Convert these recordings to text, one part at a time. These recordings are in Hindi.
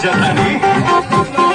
姜太公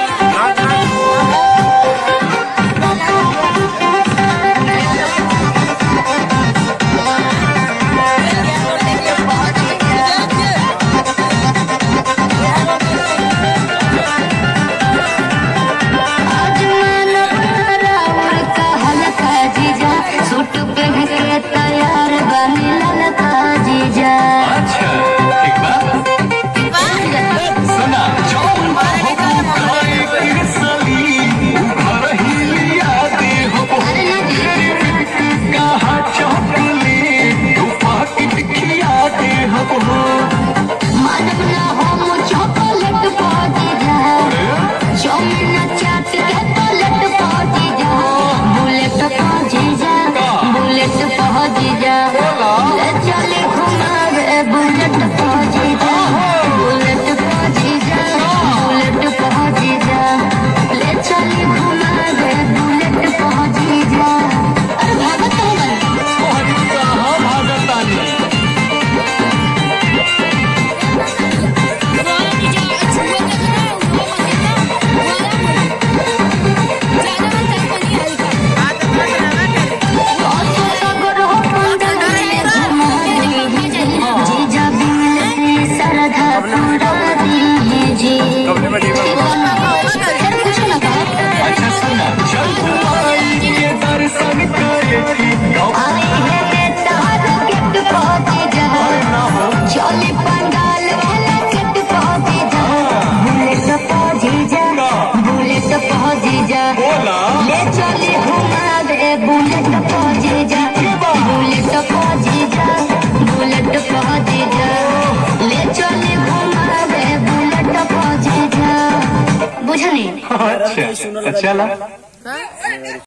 पहुँचे अच्छा अच्छा चला